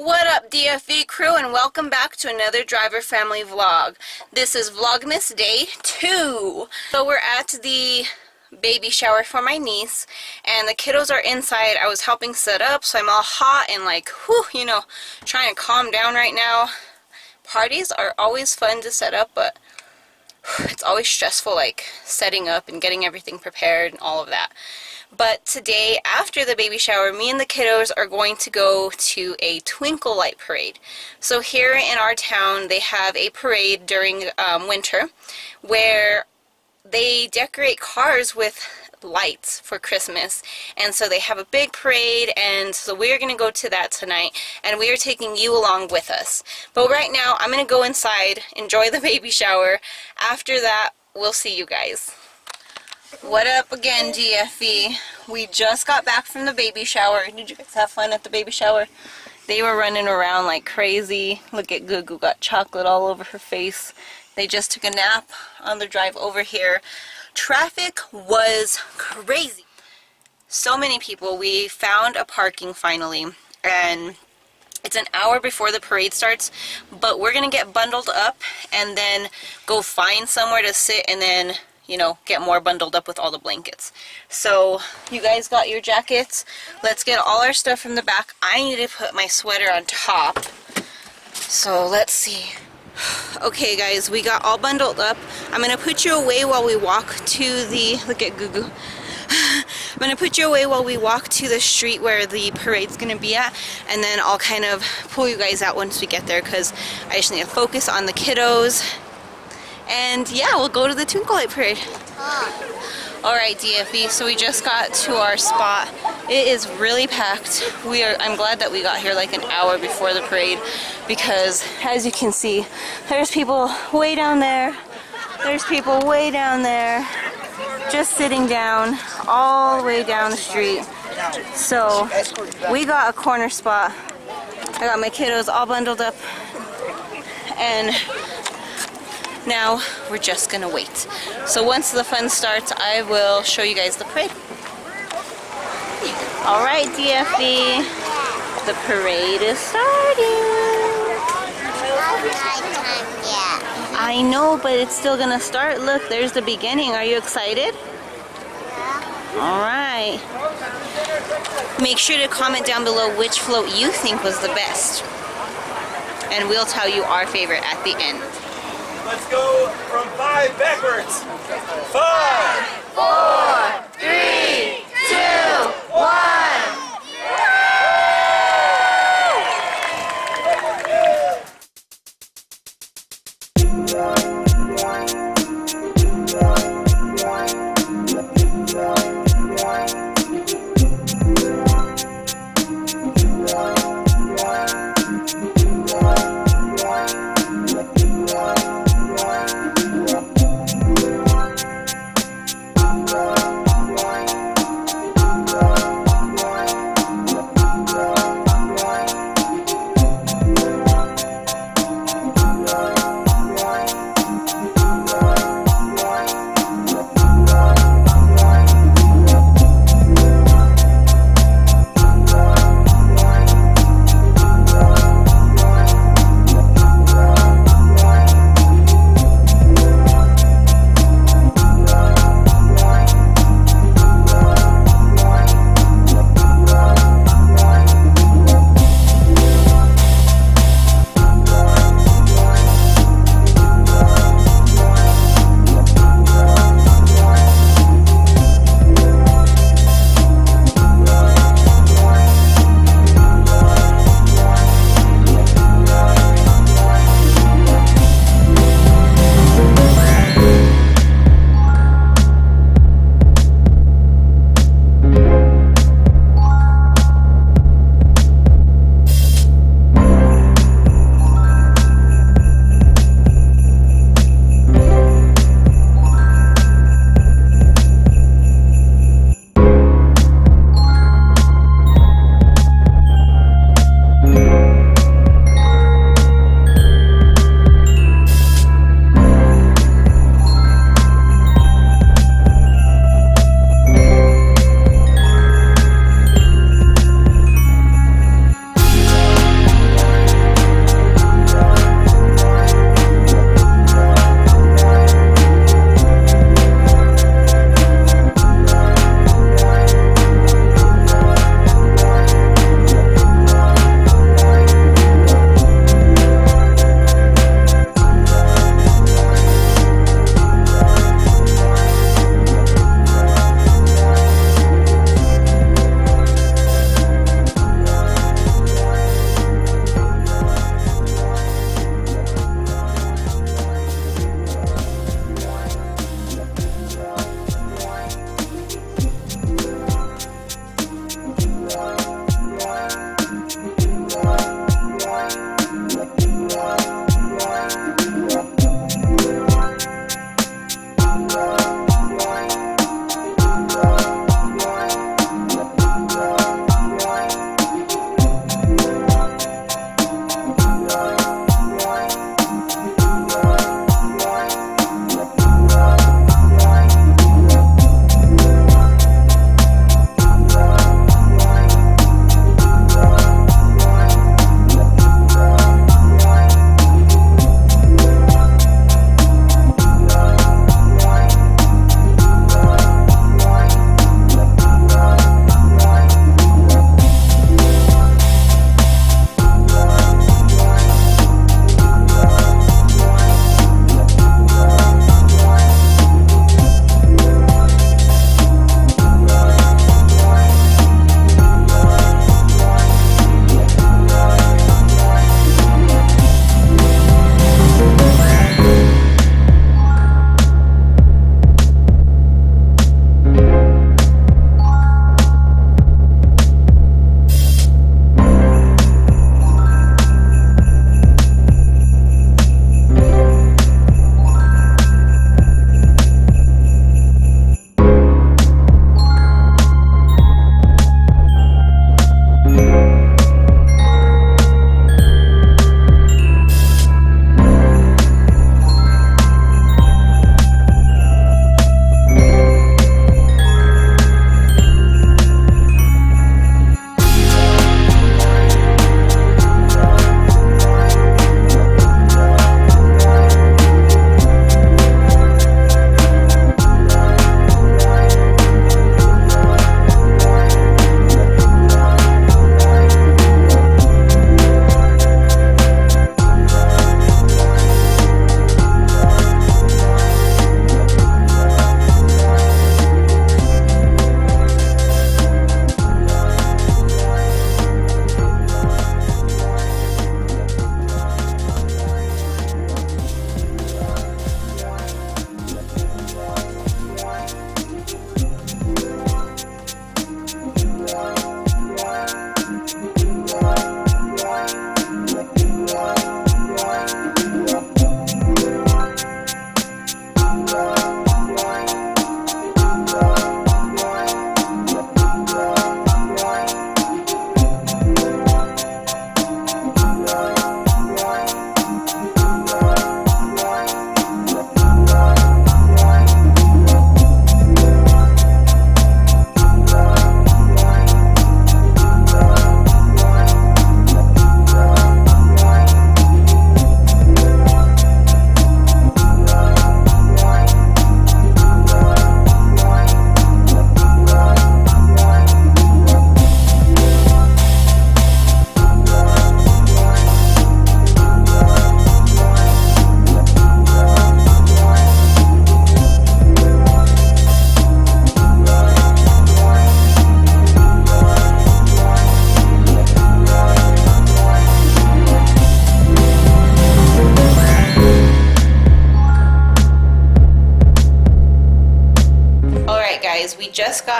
What up DFV crew and welcome back to another driver family vlog. This is Vlogmas day 2. So we're at the baby shower for my niece and the kiddos are inside. I was helping set up so I'm all hot and like whew, you know trying to calm down right now. Parties are always fun to set up but it's always stressful like setting up and getting everything prepared and all of that. But today, after the baby shower, me and the kiddos are going to go to a twinkle light parade. So here in our town, they have a parade during um, winter where they decorate cars with lights for Christmas and so they have a big parade and so we're gonna go to that tonight and we are taking you along with us but right now I'm gonna go inside enjoy the baby shower after that we'll see you guys what up again, DFV? We just got back from the baby shower. Did you guys have fun at the baby shower? They were running around like crazy. Look at Gugu got chocolate all over her face. They just took a nap on the drive over here. Traffic was crazy. So many people. We found a parking finally and it's an hour before the parade starts, but we're going to get bundled up and then go find somewhere to sit and then you know, get more bundled up with all the blankets. So, you guys got your jackets. Let's get all our stuff from the back. I need to put my sweater on top. So, let's see. Okay, guys, we got all bundled up. I'm to put you away while we walk to the... Look at Gugu. I'm to put you away while we walk to the street where the parade's to be at and then I'll kind of pull you guys out once we get there because I just need to focus on the kiddos and yeah, we'll go to the Twinkle Light Parade. Ah. Alright DFV, so we just got to our spot. It is really packed. We are I'm glad that we got here like an hour before the parade because as you can see, there's people way down there. There's people way down there just sitting down all the way down the street. So we got a corner spot. I got my kiddos all bundled up and now we're just gonna wait. So once the fun starts, I will show you guys the parade. All right, DFV, the parade is starting. I know, but it's still gonna start. Look, there's the beginning. Are you excited? All right. Make sure to comment down below which float you think was the best. And we'll tell you our favorite at the end. Go from five backwards. Five, four, three, two, one.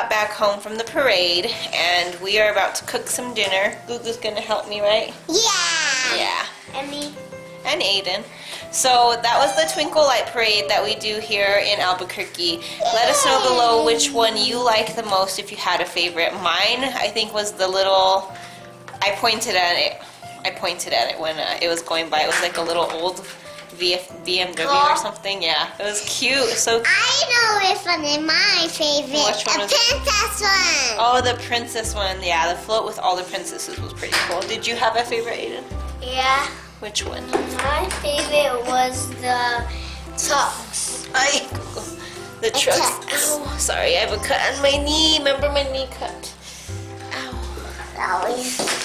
Got back home from the parade and we are about to cook some dinner. Gugu's gonna help me, right? Yeah. Yeah. And me. And Aiden. So that was the Twinkle Light Parade that we do here in Albuquerque. Let us know below which one you like the most if you had a favorite. Mine, I think, was the little. I pointed at it. I pointed at it when uh, it was going by. It was like a little old VF, BMW or something. Yeah, it was cute. So I know which one is my favorite. Which one it? princess one. Oh, the princess one. Yeah, the float with all the princesses was pretty cool. Did you have a favorite, Aiden? Yeah. Which one? My favorite was the socks. I the trucks. trucks. Ow, sorry, I have a cut on my knee. Remember my knee cut? Ow. Ow.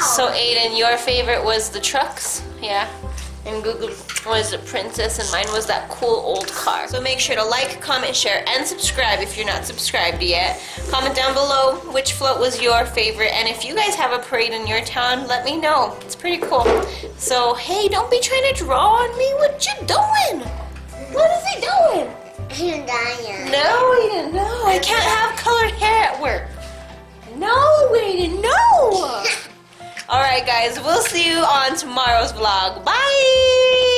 So Aiden, your favorite was the trucks, yeah. And Gugu was the princess, and mine was that cool old car. So make sure to like, comment, share, and subscribe if you're not subscribed yet. Comment down below which float was your favorite, and if you guys have a parade in your town, let me know. It's pretty cool. So hey, don't be trying to draw on me. What you doing? What is he doing? I'm dying. No, Aiden, no. I can't have colored hair at work. No, Aiden, no. All right, guys, we'll see you on tomorrow's vlog. Bye.